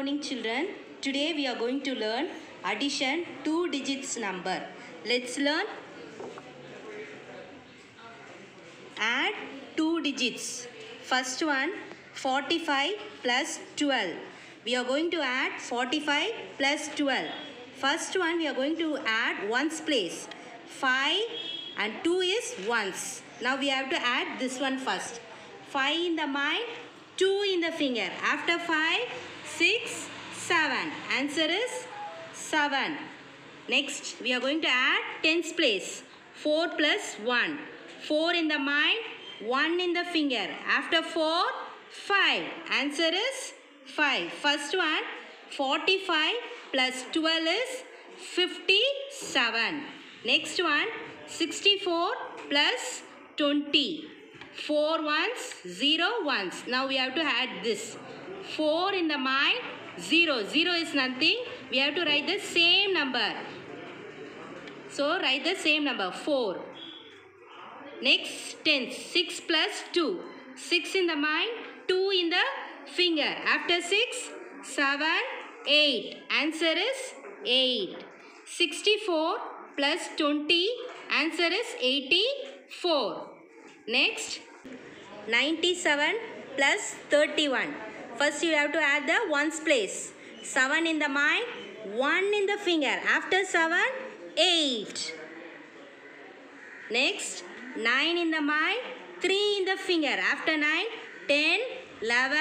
morning children. Today we are going to learn addition two digits number. Let's learn add two digits. First one 45 plus 12. We are going to add 45 plus 12. First one we are going to add ones place. 5 and 2 is ones. Now we have to add this one first. 5 in the mind, 2 in the finger. After 5, 6, 7. Answer is 7. Next, we are going to add tens place. 4 plus 1. 4 in the mind, 1 in the finger. After 4, 5. Answer is 5. First one, 45 plus 12 is 57. Next one, 64 plus 20. 4 ones, 0 ones. Now we have to add this. 4 in the mind, 0. 0 is nothing. We have to write the same number. So write the same number 4. Next tens 6 plus 2. 6 in the mind, 2 in the finger. After 6, 7, 8. Answer is 8. 64 plus 20. Answer is 84. Next 97 plus 31. First you have to add the ones place. 7 in the mind, 1 in the finger. After 7, 8. Next, 9 in the mind, 3 in the finger. After 9, 10, 11,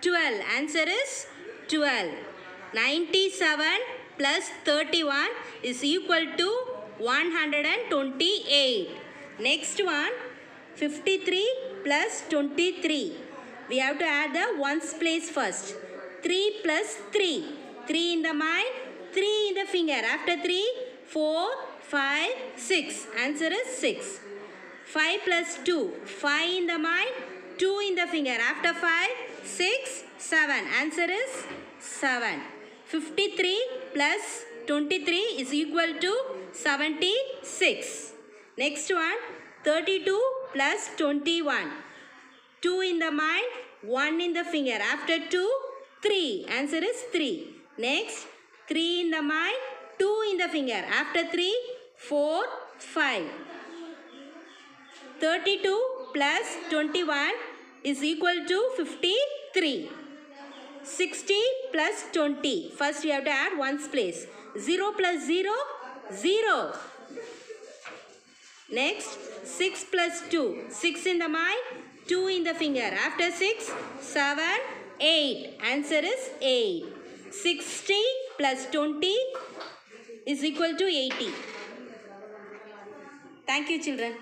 12. Answer is 12. 97 plus 31 is equal to 128. Next one, 53 plus 23. We have to add the ones place first. 3 plus 3. 3 in the mind, 3 in the finger. After 3, 4, 5, 6. Answer is 6. 5 plus 2. 5 in the mind, 2 in the finger. After 5, 6, 7. Answer is 7. 53 plus 23 is equal to 76. Next one, 32 plus 21. 2 in the mind, 1 in the finger. After 2, 3. Answer is 3. Next, 3 in the mind, 2 in the finger. After 3, 4, 5. 32 plus 21 is equal to 53. 60 plus 20. First we have to add ones place. 0 plus 0, 0. Next, 6 plus 2. 6 in the mind, 2 in the finger. After 6, 7, 8. Answer is 8. 60 plus 20 is equal to 80. Thank you children.